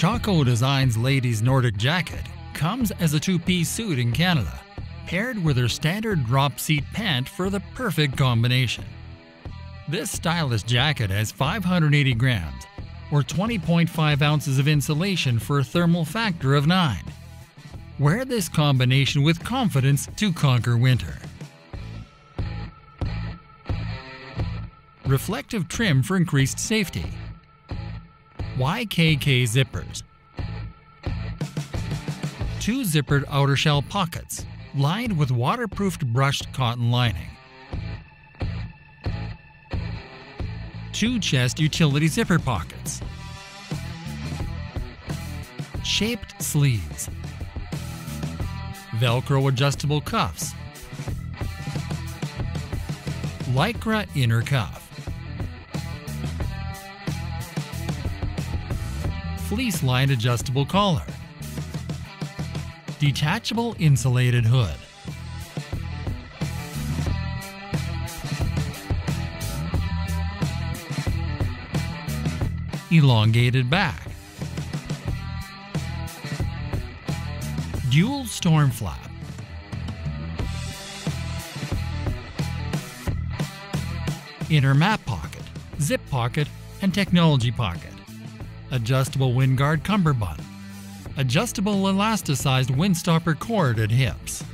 Choko Design's ladies' Nordik jacket comes as a two-piece suit in Canada, paired with her standard drop seat pant for the perfect combination. This stylish jacket has 580 grams, or 20.5 ounces of insulation for a thermal factor of 9. Wear this combination with confidence to conquer winter. Reflective trim for increased safety. YKK zippers. Two zippered outer shell pockets, lined with waterproofed brushed cotton lining. Two chest utility zipper pockets. Shaped sleeves. Velcro adjustable cuffs. Lycra inner cuff. Fleece lined adjustable collar. Detachable insulated hood. Elongated back. Dual storm flap. Inner map pocket, zip pocket, and technology pocket. Adjustable wind guard cummerbund. Adjustable elasticized windstopper cord at hips.